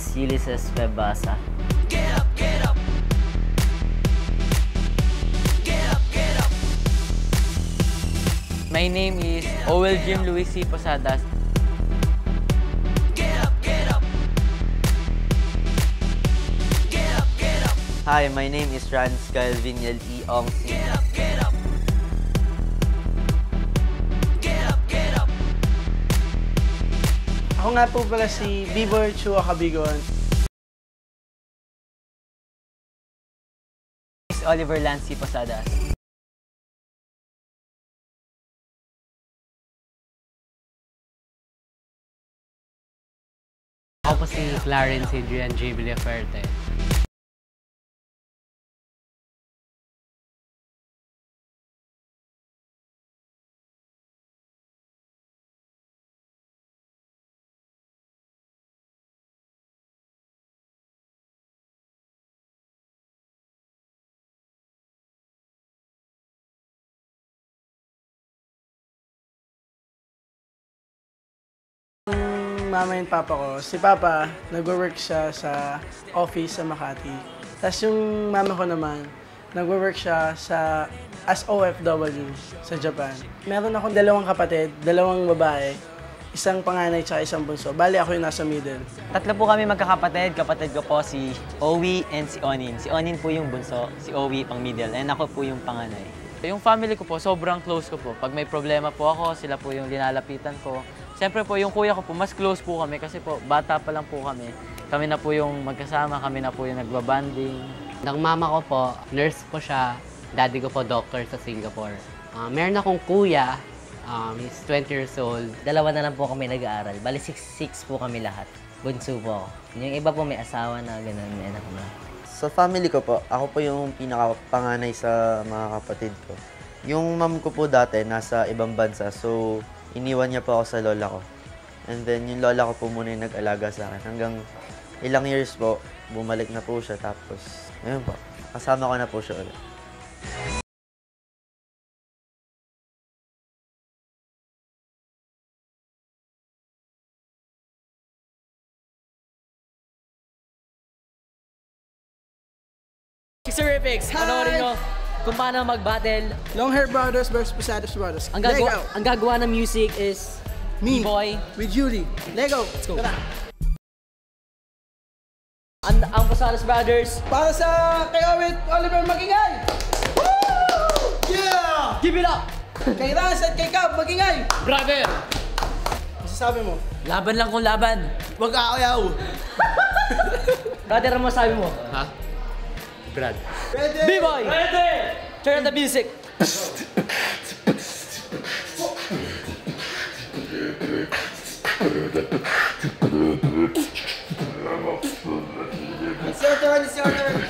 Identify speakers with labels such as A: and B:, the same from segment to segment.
A: My name is Ulysses Webasa.
B: My name is Owel Jim Luis C. Posadas.
C: Hi, my name is Franz Calviniel E. Ongsi.
D: Ako nga po pala si Bibor Chua Kabigon.
A: is Oliver Lancy Posadas.
E: Ako po si Clarence Adrian J. Villaferte.
D: Mama and papa ko, si papa, nagwo-work siya sa office sa Makati. Tapos yung mama ko naman, nagwo-work siya sa as OFW sa Japan. Meron akong dalawang kapatid, dalawang babae, isang panganay tsaka isang bunso. Bali ako yung nasa middle.
A: Tatlo po kami magkakapatid. Kapatid ko po si Owi and si Onin. Si Onin po yung bunso, si Owi pang middle, and ako po yung panganay.
B: Yung family ko po, sobrang close ko po. Pag may problema po ako, sila po yung linalapitan ko. Siyempre po, yung kuya ko po, mas close po kami kasi po, bata pa lang po kami. Kami na po yung magkasama, kami na po yung nagbabanding.
E: Ng mama ko po, nurse po siya. Daddy ko po, doctor sa Singapore. Ah, meron akong kuya, um, he's 20 years old.
A: Dalawa na lang po kami nag-aaral. Bali, six, six po kami lahat. Bunso po. Yung iba po may asawa na gano'n, may anak na.
C: Sa family ko po, ako po yung pinakapanganay sa mga kapatid ko. Yung mom ko po dati nasa ibang bansa, so iniwan niya po ako sa lola ko. And then yung lola ko po muna yung nag-alaga sa akin. Hanggang ilang years po, bumalik na po siya. Tapos, ayun po, kasama ko na po siya ulit.
F: Sixerifics, panoorin nyo kung paano mag-battle.
D: Long Hair Brothers versus Posadas Brothers.
F: Ang,
D: Lego
F: gagawa, ang gagawa ng music is
D: Me.
F: B-Boy.
D: with Judy. Lego. Let's
F: go.
D: Tara.
F: Ang, ang Posadas Brothers,
D: Para sa kay Owen Oliver Magingay. Yeah!
F: give it up!
D: Kay Raz at kay Cab Magingay.
F: Brother!
D: Masasabi mo?
B: Laban lang kung laban.
D: Huwag aayaw.
F: Brother, ano masabi mo?
E: Ha? Brad.
D: Ready?
F: B-Boy! Ready! Turn on the music.
D: It's your turn, it's your turn.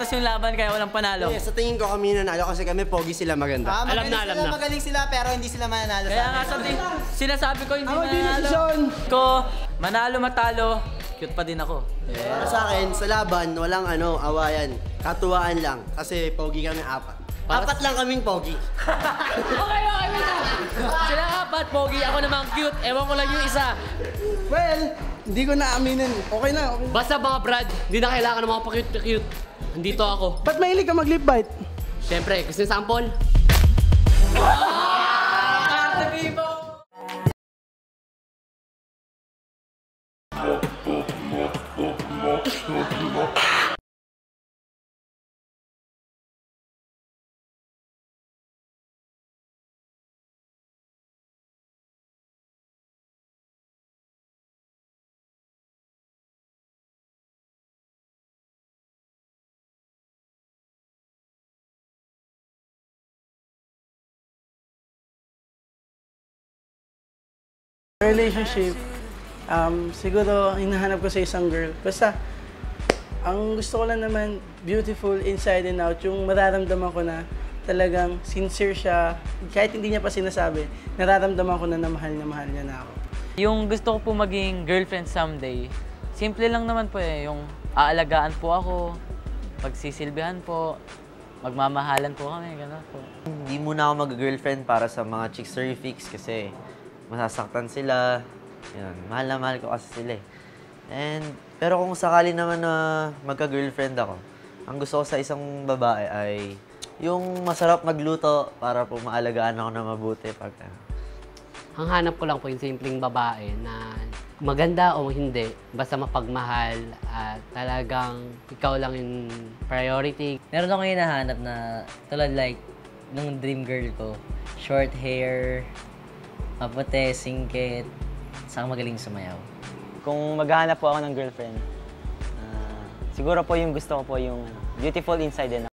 B: Patas yung laban kaya walang panalo.
G: Eh, sa tingin ko kami nanalo kasi kami pogi sila maganda.
E: Alam na, alam na.
H: Magaling sila pero hindi sila mananalo
B: Kaya nga sa tingin, sinasabi ko hindi manalo.
D: desisyon.
B: Ko, manalo matalo, cute pa din ako.
G: Para sa akin, sa laban, walang ano, awayan. Katuwaan lang. Kasi pogi kami apat. apat lang kaming pogi.
F: Okay, okay, wait. Sila apat, pogi. Ako naman cute. Ewan ko lang yung isa.
D: Well, hindi ko na aminin. Okay na, okay na.
E: Basta mga Brad, hindi na kailangan ng mga pa-cute-cute. Andito ako.
D: Ba't mahilig ka mag-lip bite?
E: Siyempre, gusto niyo sample? Oh!
D: Relationship, um, siguro hinahanap ko sa isang girl. Basta, ang gusto ko lang naman, beautiful inside and out. Yung mararamdaman ko na talagang sincere siya. Kahit hindi niya pa sinasabi, nararamdaman ko na na mahal na mahal niya na ako.
B: Yung gusto ko po maging girlfriend someday, simple lang naman po eh. Yung aalagaan po ako, pagsisilbihan po, magmamahalan po kami, gano'n po.
C: Hindi muna ako mag-girlfriend para sa mga chicks fix kasi masasaktan sila. Yun, mahal na mahal ko kasi sila eh. And, pero kung sakali naman na magka-girlfriend ako, ang gusto ko sa isang babae ay yung masarap magluto para po maalagaan ako na mabuti pag ano.
E: Ang hanap ko lang po yung simpleng babae na maganda o hindi, basta mapagmahal at talagang ikaw lang yung priority.
H: Meron ako hinahanap na tulad like nung dream girl ko. Short hair, maputi, singkit, saka magaling sumayaw.
A: Kung maghahanap po ako ng girlfriend, ah, siguro po yung gusto ko po yung ano, beautiful inside and out.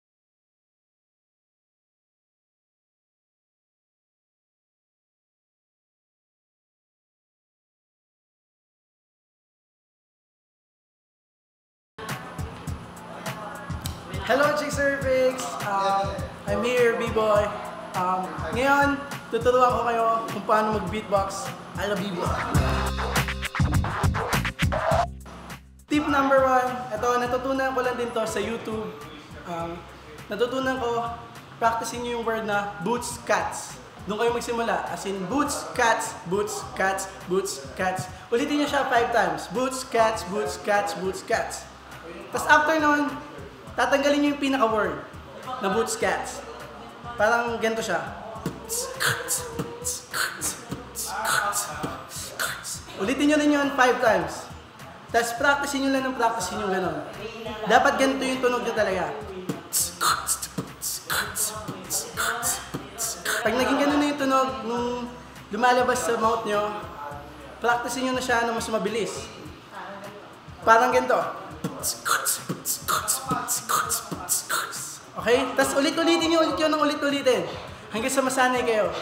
D: Hello, Chick Cervix! Um, I'm here, B-Boy. Um, ngayon, tuturuan ko kayo kung paano mag-beatbox ala B-Boy. Tip number one, ito, natutunan ko lang din to sa YouTube. Um, natutunan ko, practicing nyo yung word na boots, cats. Doon kayo magsimula. As in, boots, cats, boots, cats, boots, cats. Ulitin nyo siya five times. Boots, cats, boots, cats, boots, cats. Tapos after nun, tatanggalin nyo yung pinaka-word na boots, cats. Parang ganito siya. Ulitin nyo rin yun five times. Tapos practicein nyo lang ng practicein yung gano'n. Dapat ganito yung tunog nyo talaga. Pag naging ganun na yung tunog, nung lumalabas sa mouth nyo, practicein nyo na siya na mas mabilis. Parang ganito. Okay? Tapos ulit-ulitin nyo ulit yun ng ulit-ulitin. Hanggang sa masanay kayo.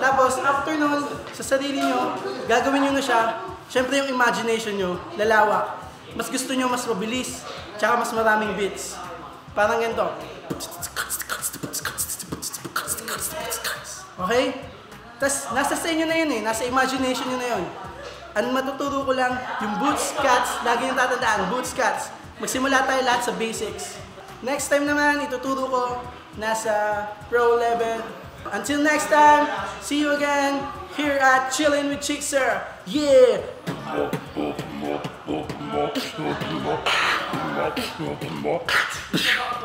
D: Tapos, after nun, sa sarili nyo, gagawin nyo na siya. Siyempre yung imagination nyo, lalawak. Mas gusto nyo mas mabilis, tsaka mas maraming beats. Parang ganito. Okay? Tapos, nasa sa inyo na yun eh. Nasa imagination nyo na yun. Ang matuturo ko lang, yung boots, cats, lagi yung tatandaan, boots, cats. Magsimula tayo lahat sa basics. Next time naman, ituturo ko nasa pro level. Until next time, see you again here at Chillin' with Chick. Yeah!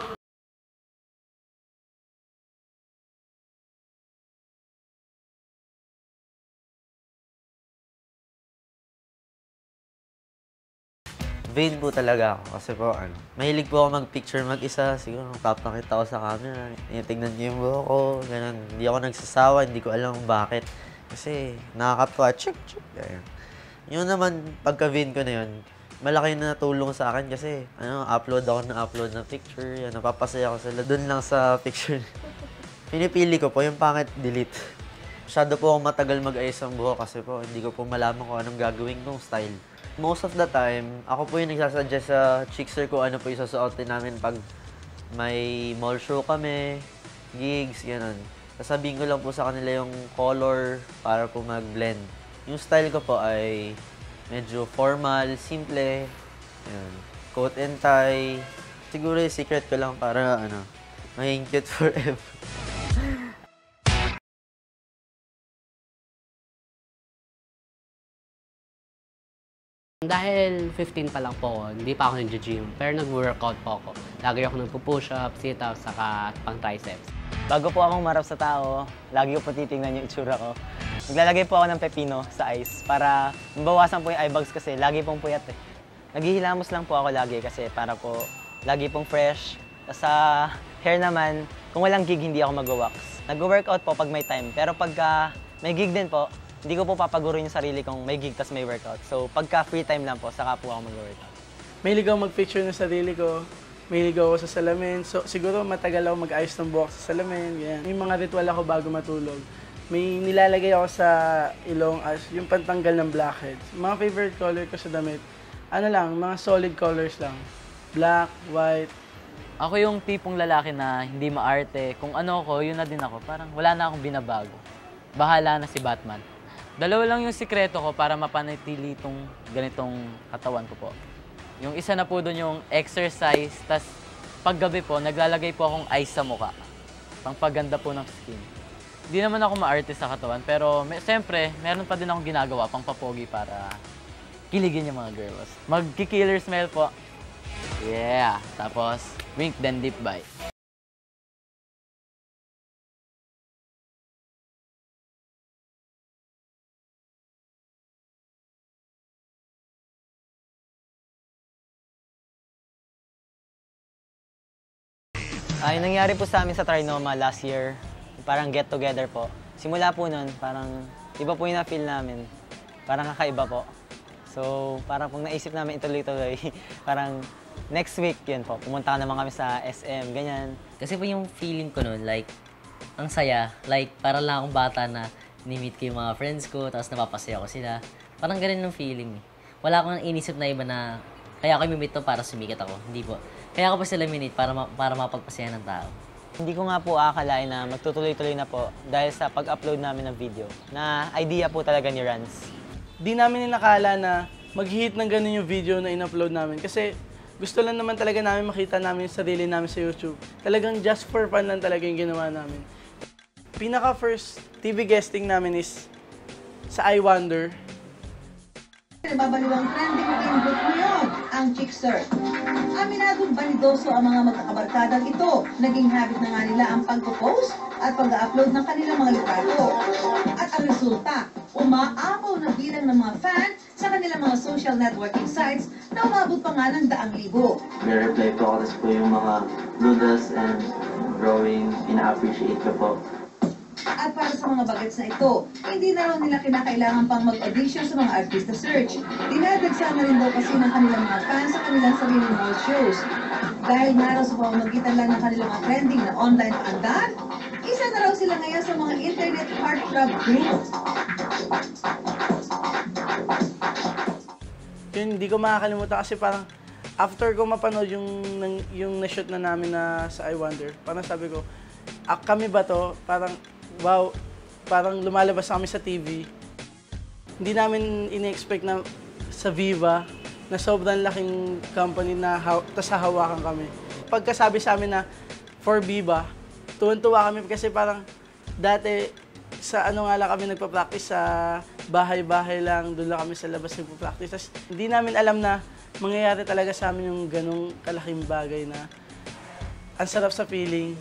C: Vain po talaga ako kasi po ano, mahilig po ako mag-picture mag-isa. Siguro papakita ko sa camera, tinitignan niyo yung buhok ko, ganun. Hindi ako nagsasawa, hindi ko alam bakit. Kasi nakakapwa, chik, chik. Ganyan. Yun naman, pagka-vain ko na yun, malaki na natulong sa akin kasi ano, upload ako na upload na picture, yan, napapasaya ko sila. Doon lang sa picture. Pinipili ko po yung pangit, delete. Masyado po ako matagal mag-ayos ng buhok kasi po hindi ko po malaman kung anong gagawin kong style. Most of the time, ako po yung nagsasuggest sa chickster ko ano po yung susuotin namin pag may mall show kami, gigs, gano'n. Sasabihin ko lang po sa kanila yung color para po mag-blend. Yung style ko po ay medyo formal, simple, yun. coat and tie. Siguro yung secret ko lang para ano, maging cute forever.
E: Dahil 15 pa lang po ako, hindi pa ako nag-gym, pero nag-workout po ako. Lagi ako nagpo-push-up, sit-up, saka pang triceps.
A: Bago po akong marap sa tao, lagi ko po titingnan yung itsura ko. Maglalagay po ako ng pepino sa ice para mabawasan po yung eye bags kasi lagi pong puyat eh. Naghihilamos lang po ako lagi kasi para po lagi pong fresh. Sa hair naman, kung walang gig, hindi ako mag-wax. Nag-workout po pag may time. Pero pagka may gig din po, hindi ko po papagurin yung sarili kong may gig tas may workout. So pagka free time lang po, saka po ako mag-workout.
D: Mahilig ako mag-picture ng sarili ko. Mahilig ako sa salamin. So, siguro matagal ako mag-ayos ng buhok sa salamin. Ganyan. May mga ritual ako bago matulog. may nilalagay ako sa ilong as yung pantanggal ng blackheads. Mga favorite color ko sa damit, ano lang, mga solid colors lang. Black, white,
B: Ako yung tipong lalaki na hindi maarte. Kung ano ako, yun na din ako. Parang wala na akong binabago. Bahala na si Batman. Dalawa lang yung sikreto ko para mapanatili itong ganitong katawan ko po. Yung isa na po doon yung exercise, tas paggabi po, naglalagay po akong ice sa mukha. Pangpaganda po ng skin. Hindi naman ako maarte sa katawan, pero may, siyempre, meron pa din akong ginagawa pang papogi para kiligin yung mga girls. Magki-killer smell po. Yeah. Tapos, wink then deep bite.
A: Ay, nangyari po sa amin sa Trinoma last year, parang get together po. Simula po nun, parang iba po yung na-feel namin. Parang kakaiba po. So, parang kung naisip namin ituloy-tuloy, parang next week, yun po, pumunta ka naman kami sa SM, ganyan.
H: Kasi po yung feeling ko nun, like, ang saya. Like, para lang akong bata na ni-meet ko yung mga friends ko, tapos napapasaya ko sila. Parang ganun yung feeling. Wala akong inisip na iba na, kaya ako mimit to para sumikat ako. Hindi po. Kaya ako pa sila minute para, ma- para mapagpasaya ng tao.
A: Hindi ko nga po akalain na magtutuloy-tuloy na po dahil sa pag-upload namin ng video na idea po talaga ni Rans.
D: di namin inakala na mag-hit ng ganun yung video na in-upload namin. Kasi gusto lang naman talaga namin makita namin yung sarili namin sa YouTube. Talagang just for fun lang talaga yung ginawa namin. Pinaka first TV guesting namin is sa I Wonder.
I: Nababaliwang trending na inbook ngayon, ang Chickster. Aminadong balidoso ang mga magkakabarkadang ito. Naging habit na nga nila ang pagpo-post at pag-upload ng kanilang mga litrato. At ang resulta, umaapaw na bilang ng mga fan sa kanilang mga social networking sites na umabot pa nga ng daang libo.
C: May reply po ako, po yung mga noodles and drawing, ina-appreciate ko po.
I: At sa mga bagets na ito, hindi na raw nila kinakailangan pang mag-audition sa mga artista search. Dinadagsa na rin daw kasi ng kanilang mga fans sa kanilang sariling mga shows. Dahil nga raw sa pamamagitan lang ng kanilang mga trending na online paandar, isa na raw sila ngayon sa mga internet heartthrob group.
D: Hindi ko makakalimutan kasi parang after ko mapanood yung, yung na-shoot na namin na sa I Wonder, parang sabi ko, ah, kami ba to? Parang, wow, parang lumalabas kami sa TV. Hindi namin ini-expect na sa Viva, na sobrang laking company na ha- tas hahawakan kami. Pagkasabi sa amin na for Viva, tuwan-tuwa kami kasi parang dati sa ano nga lang kami nagpa-practice sa bahay-bahay lang, doon lang kami sa labas nagpa-practice. Tapos hindi namin alam na mangyayari talaga sa amin yung ganong kalaking bagay na ang sarap sa feeling.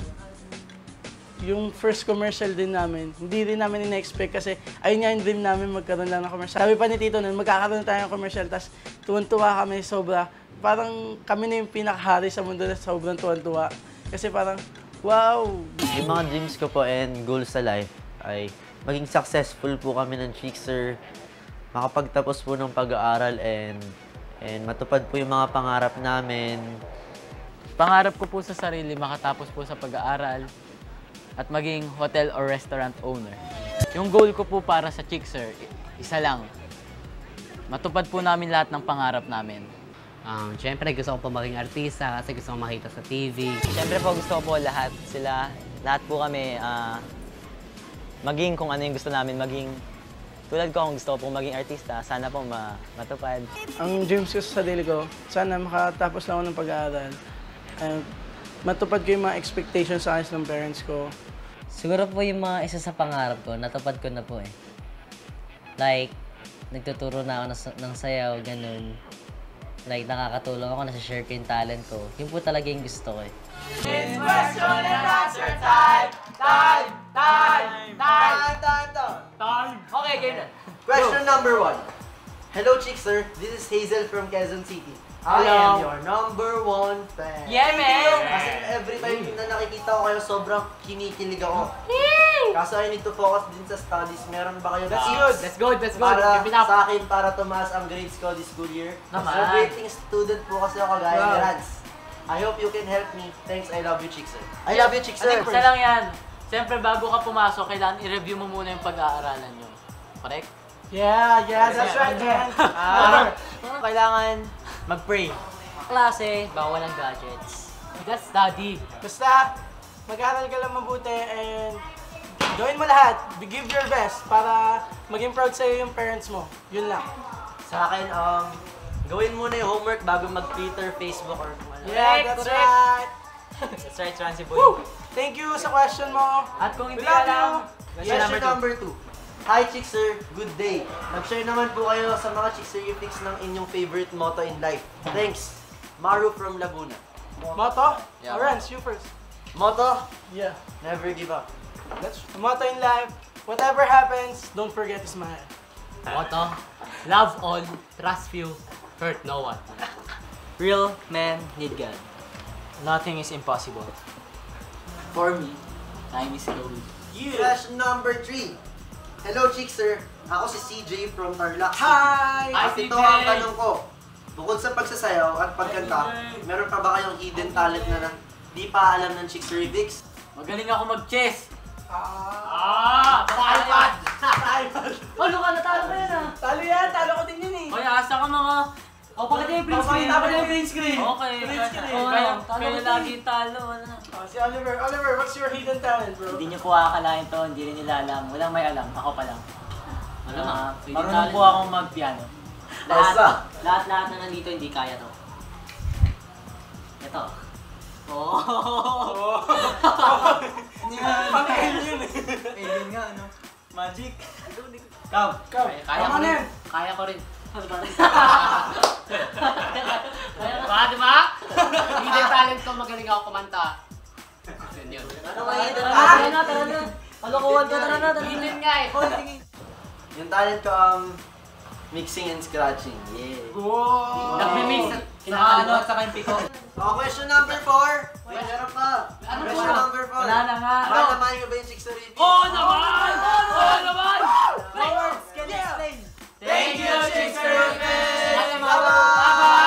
D: Yung first commercial din namin, hindi rin namin ina-expect kasi ayun nga yung dream namin magkaroon lang ng commercial. Sabi pa ni Tito nun, magkakaroon tayo ng commercial, tapos tuwan-tuwa kami sobra. Parang kami na yung pinakahari sa mundo na sobrang tuwan-tuwa. Kasi parang, wow,
C: Yung mga dreams ko po and goals sa life ay maging successful po kami ng Chickser, makapagtapos po ng pag-aaral and and matupad po yung mga pangarap namin.
B: Pangarap ko po sa sarili, makatapos po sa pag-aaral at maging hotel or restaurant owner. Yung goal ko po para sa Chickser, isa lang. Matupad po namin lahat ng pangarap namin.
E: Um, Siyempre, gusto ko pa maging artista kasi gusto ko makita sa TV.
A: Siyempre po gusto ko po lahat sila, lahat po kami ah, maging kung ano yung gusto namin, maging tulad ko kung gusto ko po maging artista, sana po ma matupad.
D: ang dreams ko sa sarili ko, sana makatapos lang ako ng pag-aaral. And matupad ko yung mga expectations sa akin ng parents ko.
H: Siguro po yung mga isa sa pangarap ko, natupad ko na po eh. Like, nagtuturo na ako ng, ng sayaw, ganun. Like, nakakatulong ako, nasa-share ko yung talent ko. Yun po talaga yung gusto ko eh.
G: Question number one. Hello, Chickster. This is Hazel from Quezon City. I
B: Hello.
G: am your number one fan.
B: Yeah, man!
G: Kasi every time na nakikita ko kayo, sobrang kinikilig ako. Kaso I need to focus din sa studies. Meron ba kayo
B: That's good, that's good, that's good.
G: Para
B: Keep it up.
G: sa akin, para tumaas ang grades ko this school year.
B: Naman.
G: Graduating student po kasi ako ni
B: Wow.
G: Rans. I hope you can help me. Thanks, I love you, Chickster. I love you, Chickster.
B: Isa lang yan. Siyempre, bago ka pumasok, kailangan i-review mo muna yung pag-aaralan nyo. Correct?
D: Yeah, yeah, that's right, man.
A: Ah, kailangan mag-pray.
H: Klase, bawal ang gadgets.
E: Just study.
D: Basta, mag-aaral ka lang mabuti and gawin mo lahat. Give your best para maging proud sa'yo yung parents mo. Yun lang.
G: Sa akin, um, gawin muna yung homework bago mag-Twitter, Facebook, or kung ano.
D: Yeah, that's right.
A: That's right, Transy Boy.
D: Woo! Thank you sa question mo.
A: At kung hindi alam,
G: Question number, two. Hi, Chickser. Good day. Mag-share naman po kayo sa mga Chickser yung fix ng inyong favorite motto in life. Thanks. Maru from Laguna.
D: Motto?
G: Yeah.
D: Lawrence, you first.
G: Motto?
D: Yeah.
G: Never give up.
D: That's the motto in life. Whatever happens, don't forget to smile.
E: Motto, love all, trust few, hurt no one.
A: real men need God. Nothing is impossible.
B: For me, time is gold.
G: Question number three. Hello, Chickser. Ako si CJ from Tarlac.
D: Hi!
G: At ito ang tanong ko. Bukod sa pagsasayaw at pagkanta, meron pa ba kayong hidden talent na, na di pa alam ng Chickser Vix?
B: Magaling ako mag-chess.
D: Ah!
B: iPad!
H: Ano O, pakita yung print screen.
D: Papakita ko yung green screen.
B: Okay,
D: Green screen.
B: kaya,
H: Oo,
B: kaya, kaya
H: ko
B: lagi talo. Ano?
D: Oh, si Oliver. Oliver, what's your hidden talent, bro?
J: Hindi niyo po akalain to, hindi rin nila alam. Walang may alam, ako pa lang.
H: Ano na?
J: marunong po akong mag-piano.
H: Lahat, lahat, lahat na nandito hindi kaya to. Ito. Oh.
D: Pang-alien yun eh.
A: Alien nga, ano? Magic.
D: Ikaw.
E: Kaya ko
D: Tama na
E: rin. Kaya ko rin. yun.
H: Ano ba yun? Tara na, tara na. Kalokohan ko, tara na, tara na.
E: Nga eh.
G: Yung talent ko, um, mixing and scratching. Yeah.
D: Wow!
E: Nagme-mix
A: sa sa kayong piko.
G: Oh, question number 4. Wait, meron pa.
E: Ano
G: question
E: ba?
G: number 4.
A: Wala na nga.
G: Malamayan niyo ba yung 6 already?
B: Oo oh, naman! Ano? Ano? Oo oh, oh, naman! Forwards, can
D: you explain?
B: Thank you, 6
F: Bye-bye!